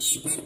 suffit.